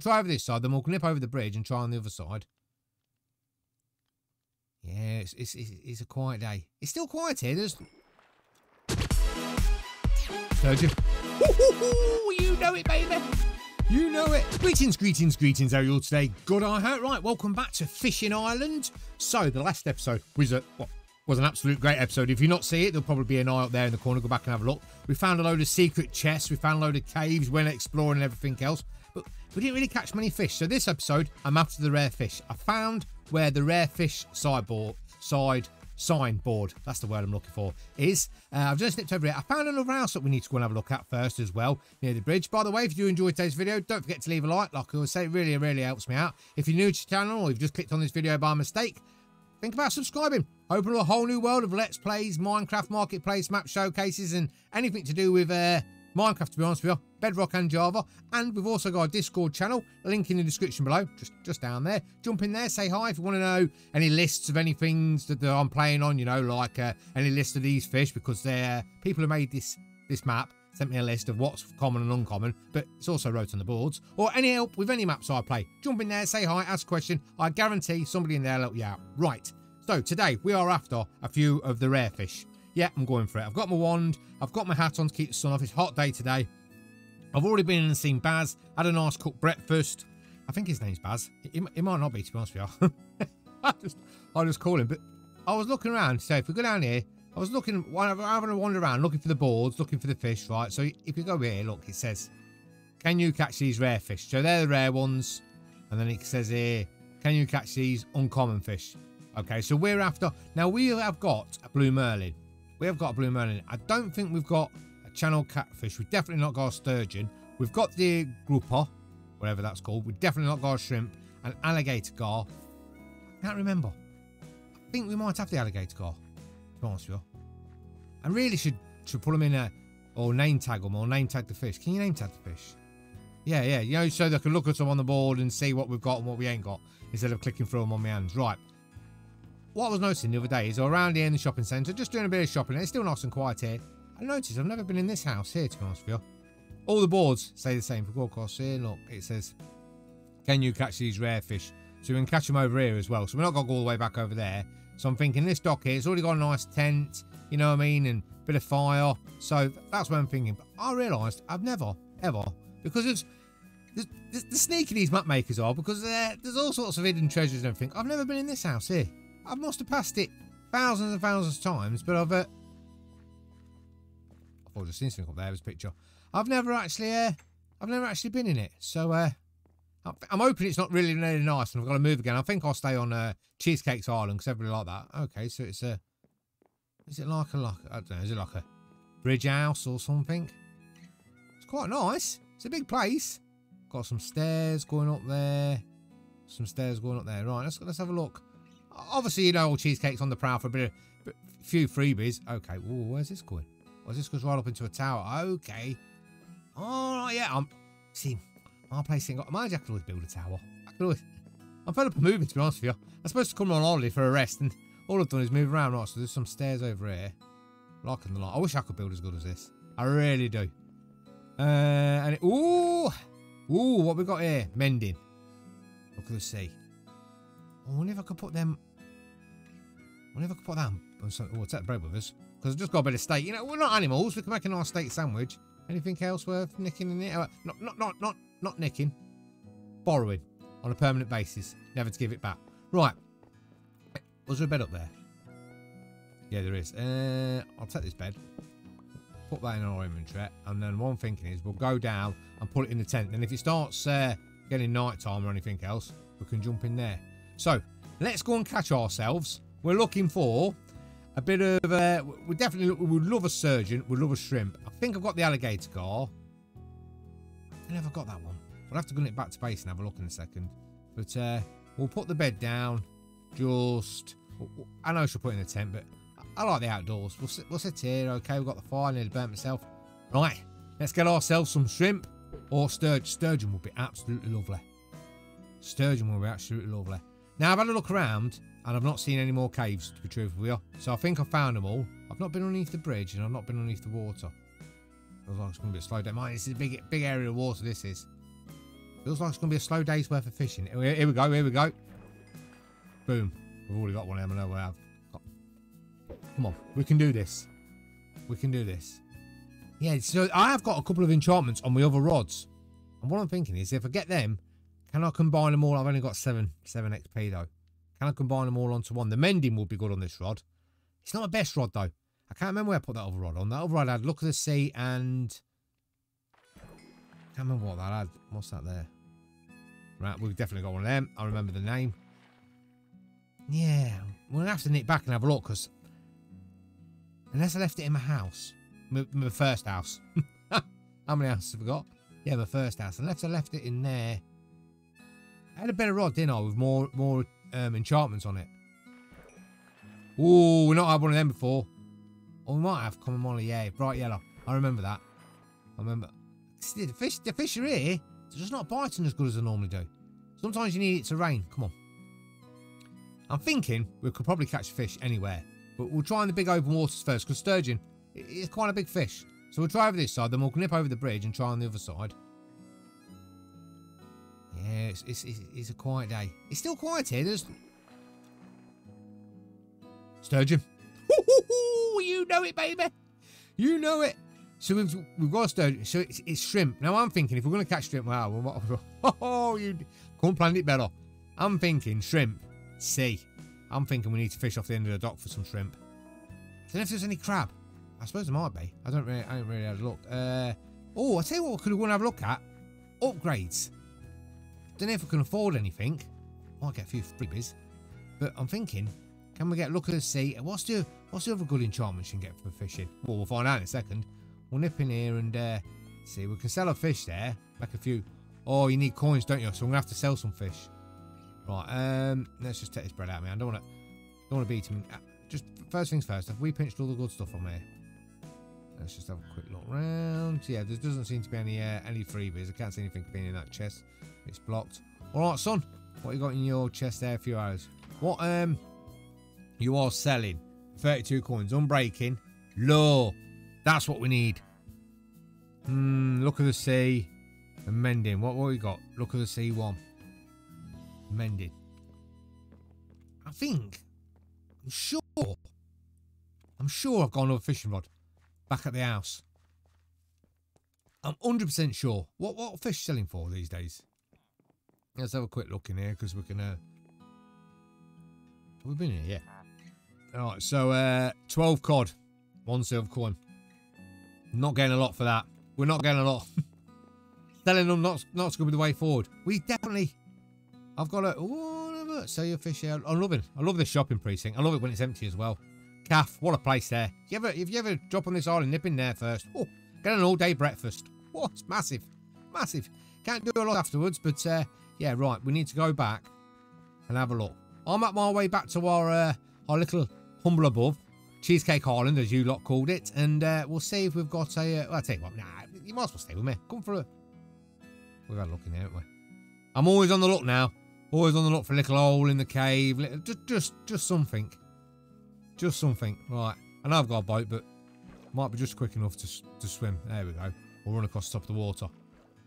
Try over this side, then we'll nip over the bridge and try on the other side. Yeah, it's, it's, it's, it's a quiet day. It's still quiet here. There's... Sturgeon. You know it, baby. You know it. Greetings, greetings, greetings. How are you all today? Good, I hope. Right, welcome back to Fishing Island. So, the last episode was a... Well, was an absolute great episode. If you not see it, there'll probably be an eye up there in the corner. Go back and have a look. We found a load of secret chests. We found a load of caves, went exploring and everything else. We didn't really catch many fish. So this episode, I'm after the rare fish. I found where the rare fish sideboard, side signboard, that's the word I'm looking for, is. Uh, I've just snipped over it. I found another house that we need to go and have a look at first as well, near the bridge. By the way, if you enjoyed today's video, don't forget to leave a like. Like I always say, it really, really helps me out. If you're new to the channel or you've just clicked on this video by mistake, think about subscribing. Open a whole new world of Let's Plays, Minecraft Marketplace, map showcases, and anything to do with uh, Minecraft, to be honest with you, Bedrock and Java. And we've also got a Discord channel, link in the description below, just just down there. Jump in there, say hi if you want to know any lists of any things that, that I'm playing on, you know, like uh, any list of these fish, because they're people who made this this map sent me a list of what's common and uncommon, but it's also wrote on the boards. Or any help with any maps I play. Jump in there, say hi, ask a question. I guarantee somebody in there will help you out. Right. So today we are after a few of the rare fish. Yeah, I'm going for it. I've got my wand. I've got my hat on to keep the sun off. It's hot day today. I've already been in and seen Baz. Had a nice cooked breakfast. I think his name's Baz. It, might not be, to be honest with you. I just, I just call him. But I was looking around. So if we go down here, I was looking, having a wander around, looking for the boards, looking for the fish, right? So if you go here, look, it says, can you catch these rare fish? So they're the rare ones. And then it says here, can you catch these uncommon fish? Okay, so we're after... Now, we have got a blue marlin. We have got a blue marlin. I don't think we've got a channel catfish. We've definitely not got a sturgeon. We've got the grouper, whatever that's called. We've definitely not got a shrimp. An alligator gar. I can't remember. I think we might have the alligator gar, to be honest with you. I really should, should put them in a... Or name tag them, or name tag the fish. Can you name tag the fish? Yeah, yeah. You know, so they can look at them on the board and see what we've got and what we ain't got. Instead of clicking through them on my hands. Right what I was noticing the other day is around here in the shopping centre, just doing a bit of shopping, it's still nice and quiet here. I noticed I've never been in this house here, to be honest with you. All the boards say the same. For go across here, look, it says, can you catch these rare fish? So we can catch them over here as well. So we're not going to go all the way back over there. So I'm thinking this dock here, it's already got a nice tent, you know what I mean, and a bit of fire. So that's what I'm thinking. But I realised I've never, ever, because it's, the, the, the sneaky these map makers are, because there's all sorts of hidden treasures and everything. I've never been in this house here. I must have passed it thousands and thousands of times, but I've... Uh, I thought I just seen something up there, was a picture. I've never actually... Uh, I've never actually been in it, so... Uh, I'm hoping it's not really, really nice and I've got to move again. I think I'll stay on uh, Cheesecakes Island because everybody like that. Okay, so it's a... Is it like a... Like, I don't know, is it like a bridge house or something? It's quite nice. It's a big place. Got some stairs going up there. Some stairs going up there. Right, let's, let's have a look. Obviously, you know, all cheesecakes on the prowl for a bit of, a few freebies. Okay, Ooh, where's this going? Where's this goes right up into a tower? Okay. Oh, yeah, I'm... See, my place ain't got... Mind you, I could always build a tower. I could always... I'm fed up moving, to be honest with you. I'm supposed to come on holiday for a rest, and all I've done is move around. Right, so there's some stairs over here. Locking the lot. I wish I could build as good as this. I really do. Uh, and it, ooh, ooh, what we got here? Mending. Luck of the Sea. I wonder if I could put them I wonder if I could put that on. Oh, take the bread with us. Because I've just got a bit of steak. You know, we're not animals. We can make a nice steak sandwich. Anything else worth nicking in it? Uh, not, not, not, not, not nicking. Borrowing. On a permanent basis. Never to give it back. Right. Was there a bed up there? Yeah, there is. Uh, I'll take this bed. Put that in our inventory. And then one thinking is we'll go down and put it in the tent. And if it starts uh, getting night time or anything else, we can jump in there. So, let's go and catch ourselves we're looking for a bit of, uh, we definitely would love a sturgeon, we'd love a shrimp. I think I've got the alligator gar. I never got that one. we'll have to gun it back to base and have a look in a second. But uh, we'll put the bed down. Just, I know should put in a tent, but I like the outdoors. We'll sit, we'll sit here, okay? We've got the fire, nearly burnt myself. Right, let's get ourselves some shrimp or sturgeon. Sturgeon would be absolutely lovely. Sturgeon would be absolutely lovely. Now, I've had a look around and I've not seen any more caves, to be truthful with you. So I think I've found them all. I've not been underneath the bridge and I've not been underneath the water. Was like, it's going to be a slow day. Mine, this is a big, big area of water, this is. Feels like it's going to be a slow day's worth of fishing. Here, here we go, here we go. Boom. We've already got one of them, I know we have. Come on, we can do this. We can do this. Yeah, so I have got a couple of enchantments on my other rods. And what I'm thinking is if I get them, can I combine them all? I've only got 7, 7 XP though. Can I combine them all onto one? The mending will be good on this rod. It's not my best rod though. I can't remember where I put that other rod on. That other rod had Luck of the Sea and... can't remember what that had. What's that there? Right, we've definitely got one of them. I remember the name. Yeah, we're going to have to nip back and have a look because... Unless I left it in my house. My, my first house. How many houses have I got? Yeah, my first house. Unless I left it in there. I had a better rod, didn't I? With more more um, enchantments on it. Oh, we've not had one of them before. Or we might have common molly, yeah, bright yellow. I remember that. I remember. See, the fish, the fish are here. They're just not biting as good as they normally do. Sometimes you need it to rain. Come on. I'm thinking we could probably catch fish anywhere. But we'll try in the big open waters first because sturgeon is quite a big fish. So we'll try over this side, then we'll nip over the bridge and try on the other side. Yeah, it's, it's, it's, a quiet day. It's still quiet here. There's... Sturgeon. you know it, baby. You know it. So we've, we've got a sturgeon. So it's, it's shrimp. Now I'm thinking if we're going to catch shrimp, wow, well, oh, you couldn't plan it better. I'm thinking shrimp, sea. I'm thinking we need to fish off the end of the dock for some shrimp. I don't know if there's any crab. I suppose there might be. I don't really, I don't really have a look. Uh, oh, I tell you what, we could want to have a look at upgrades. Don't know if we can afford anything. Might get a few freebies. But I'm thinking, can we get a look at the sea? What's the what's the other good enchantment you can get for fishing? Well, we'll find out in a second. We'll nip in here and uh, see. We can sell a fish there. Make a few. Oh, you need coins, don't you? So I'm gonna have to sell some fish. Right. Um. Let's just take this bread out, man. I don't want to. Don't want to beat him. Uh, just first things first. Have we pinched all the good stuff on there? Let's just have a quick look around. Yeah, there doesn't seem to be any uh, any freebies. I can't see anything being in that chest. It's blocked. All right, son. What you got in your chest there? A few hours. What um you are selling? 32 coins. Unbreaking. Low. That's what we need. Hmm. Luck of the Sea. And mending. What what we got? Luck of the Sea one. Mending. I think. I'm sure. I'm sure I've got another fishing rod back at the house. I'm 100% sure. What what fish selling for these days? Let's have a quick look in here because we can. Uh... Have we been here? Yeah. All right. So uh, 12 cod, one silver coin. Not getting a lot for that. We're not getting a lot. Selling them not not going to be the way forward. We definitely. I've got a. Sell your fish here. I'm loving. I love this shopping precinct. I love it when it's empty as well. Calf, what a place there. You ever, if you ever drop on this island, nip in there first. Oh, get an all-day breakfast. Oh, it's massive, massive. Can't do a lot afterwards, but uh, yeah, right. We need to go back and have a look. I'm at my way back to our uh, our little humble above, Cheesecake Island, as you lot called it, and uh, we'll see if we've got a. Uh, well, I'll tell you what, nah, you might as well stay with me. Come for a. We've had a look in there, haven't we? I'm always on the look now. Always on the look for a little hole in the cave, little, just just just something, just something. Right, I know I've got a boat, but might be just quick enough to to swim. There we go. We'll run across the top of the water.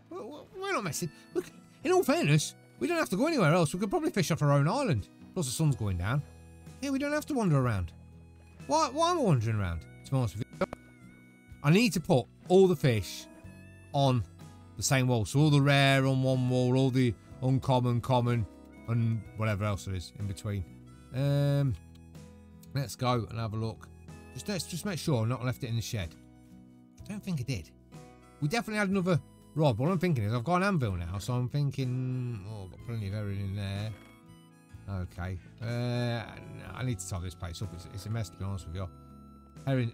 We're not messing. Look, in all fairness, we don't have to go anywhere else. We could probably fish off our own island. Plus the sun's going down. Yeah, we don't have to wander around. Why, why am I wandering around? To be honest with you. I need to put all the fish on the same wall. So all the rare on one wall, all the uncommon, common, and whatever else there is in between. Um, let's go and have a look. Just let's just make sure I've not left it in the shed. I don't think I did. We definitely had another rod. what I'm thinking is I've got an anvil now, so I'm thinking, oh, I've got plenty of everything in there. Okay. Uh, I need to tie this place up. It's, it's, a mess, to be honest with you.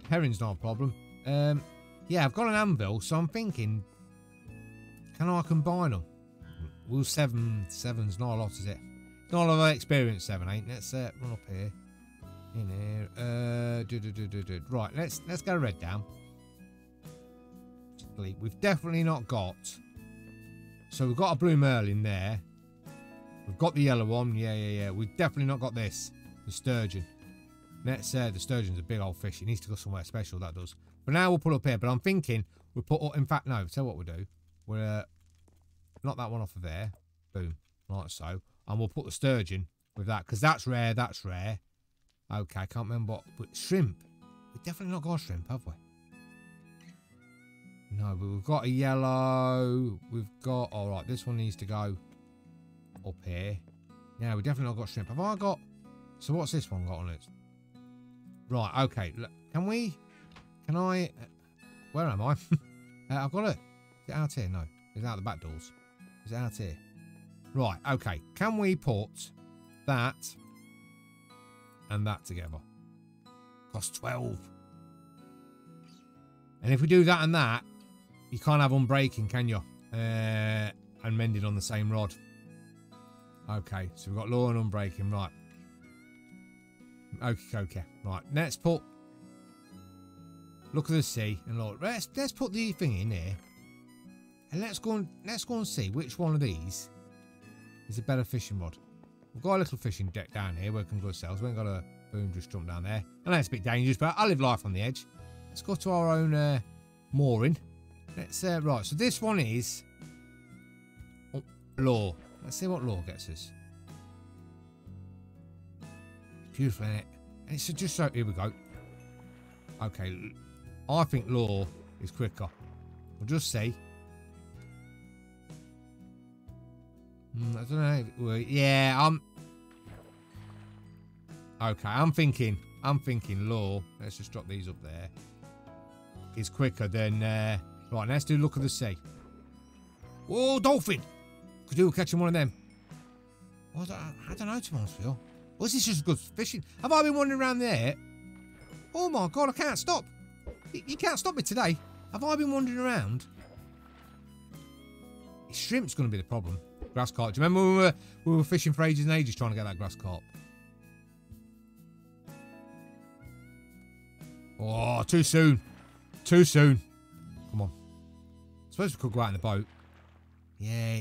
Herring's not a problem. Um, yeah, I've got an anvil, so I'm thinking, can I combine them? Well, seven, seven's not a lot, is it? Not a lot of experience, seven, ain't Let's uh, run up here. In here. Uh, do, do, do. Right, let's let's go red down. We've definitely not got... So we've got a blue merlin there. We've got the yellow one. Yeah, yeah, yeah. We've definitely not got this. The sturgeon. Let's uh, the sturgeon's a big old fish. It needs to go somewhere special, that does. But now we'll put up here. But I'm thinking we'll put... In fact, no. Tell what we'll do. We'll... Uh, knock that one off of there. Boom. Like so. And we'll put the sturgeon with that. Because that's rare. That's rare. Okay, I can't remember what. But shrimp. We've definitely not got shrimp, have we? No, but we've got a yellow. We've got... All right, this one needs to go up here. Yeah, we definitely not got shrimp. Have I got... So what's this one got on it? Right, okay. Look, can we... Can I... Where am I? uh, I've got it. Is it out here? No. Is it out the back doors? Is it out here? Right, okay. Can we put that and that together? Cost 12. And if we do that and that, you can't have unbreaking, can you? Uh, and mended on the same rod. Okay, so we've got lure and unbreaking, right. Okay, okay. Right, let's put... Luck of the Sea and look. Let's, let's put the thing in here. And let's go and let's go and see which one of these is a better fishing rod. We've got a little fishing deck down here where we can go ourselves. We ain't got a boom just jump down there. And that's a bit dangerous, but I live life on the edge. Let's go to our own uh, mooring. Let's uh, right. So this one is oh, lure. Let's see what lure gets us. Beautiful, isn't it? And it's just so. Here we go. Okay, I think lure is quicker. We'll just see. Mm, I don't know. Yeah, I'm. Okay, I'm thinking. I'm thinking lure. Let's just drop these up there. Is quicker than. Uh, right, let's do luck of the sea. Oh, dolphin! Could do catching one of them. I don't know, to be honest. Was this just good fishing? Have I been wandering around there? Oh my god, I can't stop. You can't stop me today. Have I been wandering around? Shrimp's going to be the problem. Grass carp. Do you remember we were, we were fishing for ages and ages trying to get that grass carp? Oh, too soon. Too soon. Come on. I suppose we could go out in the boat. Yeah,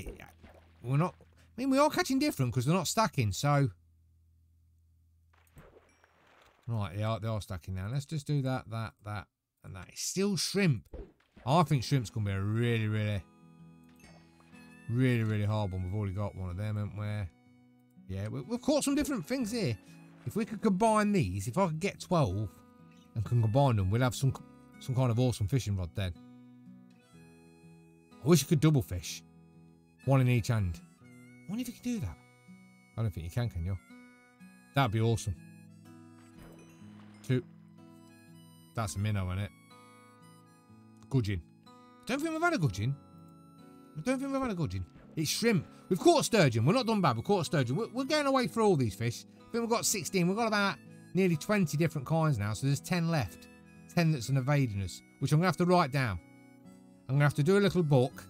we're not... I mean, we are catching different because they're not stacking, so... Right, they are, they are stacking now. Let's just do that, that, that, and that. It's still shrimp. I think shrimp's going to be a really, really Really, really hard one. We've already got one of them, haven't we? Yeah, we've caught some different things here. If we could combine these, if I could get 12 and can combine them, we'll have some some kind of awesome fishing rod then. I wish you could double fish. One in each hand. I wonder if you can do that. I don't think you can, can you? That'd be awesome. Two. That's a minnow, isn't it? Gudgeon. Don't think we've had a gudgeon. I don't think we've had a gudgeon. It's shrimp. We've caught sturgeon. We're not done bad. We've caught sturgeon. We're, we're getting away for all these fish. I think we've got 16. We've got about nearly 20 different kinds now. So there's 10 left. 10 that's an evading us, which I'm going to have to write down. I'm going to have to do a little book.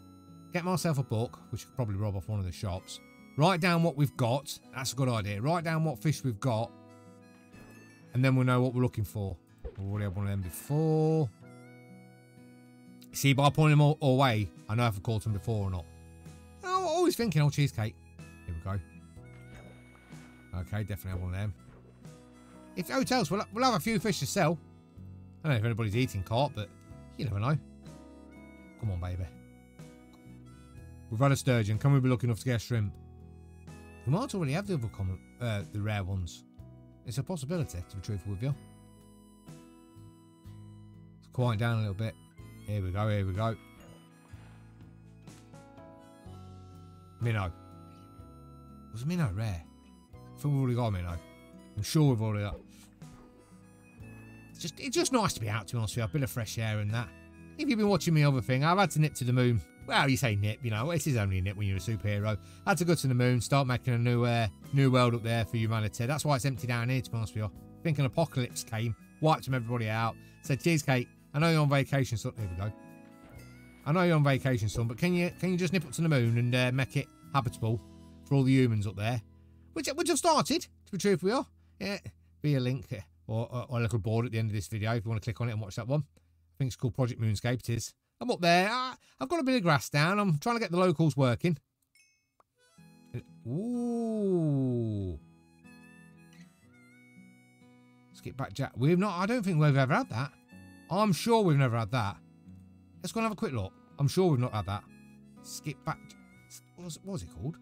Get myself a book, which I could probably rob off one of the shops. Write down what we've got. That's a good idea. Write down what fish we've got. And then we'll know what we're looking for. We've already had one of them before. See, by them all away, I know if I've caught them before or not. I'm always thinking, oh, cheesecake. Here we go. Okay, definitely one of them. If hotels, we'll, we'll have a few fish to sell. I don't know if anybody's eating carp, but you never know. Come on, baby. We've had a sturgeon. Can we be lucky enough to get a shrimp? We might already have the other common, uh, the rare ones. It's a possibility, to be truthful with you. Let's quiet down a little bit. Here we go, here we go. Minnow. Was minnow rare? I think we've already got minnow. I'm sure we've already got. It's just, it's just nice to be out, to be honest with you. A bit of fresh air and that. If you've been watching me other thing, I've had to nip to the moon. Well, you say nip, you know, it is only a nip when you're a superhero. I had to go to the moon, start making a new uh, new world up there for humanity. That's why it's empty down here, to be honest with you. I think an apocalypse came, wiped them everybody out, said, cheesecake, I know you're on vacation, son. Here we go. I know you're on vacation, son, but can you can you just nip up to the moon and uh, make it habitable for all the humans up there? Which we just started, to be truthful, we are. Yeah, be a link uh, or, or, or, a little board at the end of this video if you want to click on it and watch that one. I think it's called Project Moonscape. It is. I'm up there. I, I've got a bit of grass down. I'm trying to get the locals working. Ooh. Skip back, Jack. We've not. I don't think we've ever had that. I'm sure we've never had that. Let's go and have a quick look. I'm sure we've not had that. Skip back. What's, what was it called?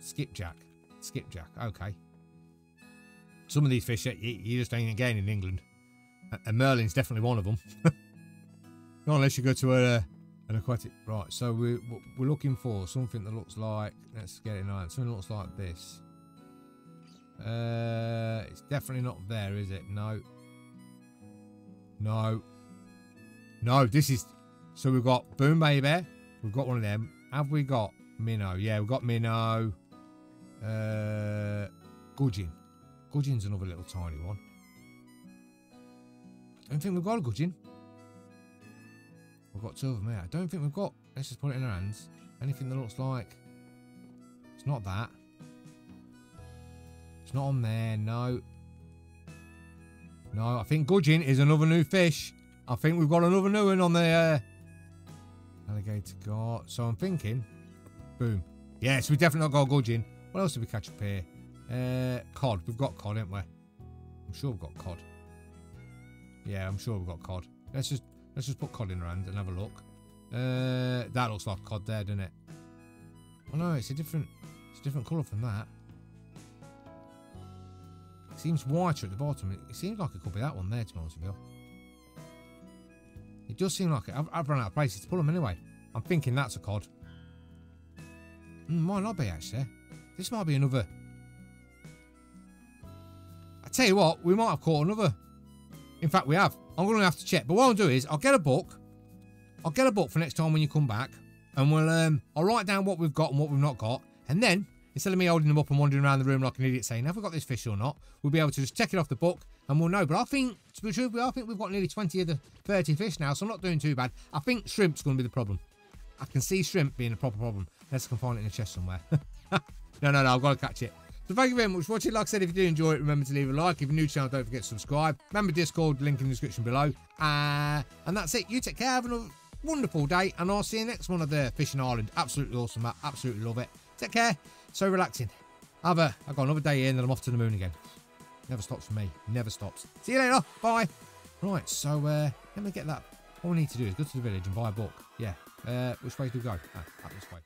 Skipjack. Skipjack. Okay. Some of these fish you, you just ain't again in England. And Merlin's definitely one of them. Not unless you go to a, an aquatic. Right, so we're, we're looking for something that looks like. Let's get it right. Something that looks like this. Uh, it's definitely not there, is it? No. No. No, this is... So we've got Boom Baby. We've got one of them. Have we got Minnow? Yeah, we've got Minnow. Uh, Gudgeon. Gudgeon's another little tiny one. I don't think we've got a Gudgeon. We've got two of them here. I don't think we've got... Let's just put it in our hands. Anything that looks like... It's not that. It's not on there, no. No, I think Gudgeon is another new fish. I think we've got another new one on the uh, alligator gar. So I'm thinking, boom. Yes, we definitely got Gudgeon. What else did we catch up here? Uh, cod. We've got cod, haven't we? I'm sure we've got cod. Yeah, I'm sure we've got cod. Let's just let's just put cod in our hand and have a look. Uh, that looks like cod there, doesn't it? Oh no, it's a different it's a different colour from that. Seems whiter at the bottom. It, it seems like it could be that one there, to be honest with you. It does seem like it. I've, I've run out of places to pull them anyway. I'm thinking that's a cod. Mm, might not be, actually. This might be another. I tell you what, we might have caught another. In fact, we have. I'm going to have to check. But what I'll do is, I'll get a book. I'll get a book for next time when you come back. And we'll, um, I'll write down what we've got and what we've not got. And then Instead of me holding them up and wandering around the room like an idiot saying, have we got this fish or not? We'll be able to just check it off the book and we'll know. But I think, to be true, I think we've got nearly 20 of the 30 fish now, so I'm not doing too bad. I think shrimp's going to be the problem. I can see shrimp being a proper problem. Let's can find it in a chest somewhere. no, no, no, I've got to catch it. So thank you very much for watching. Like I said, if you do enjoy it, remember to leave a like. If you're new to the channel, don't forget to subscribe. Remember Discord, link in the description below. Uh, and that's it. You take care. Have a wonderful day. And I'll see you next one of the Fishing Island. Absolutely awesome, Matt. Absolutely love it. Take care. So relaxing. Have a, I've got another day in and I'm off to the moon again. Never stops for me. Never stops. See you later. Bye. Right, so uh, let me get that. All we need to do is go to the village and buy a book. Yeah. Uh, which way do we go? Ah, this way.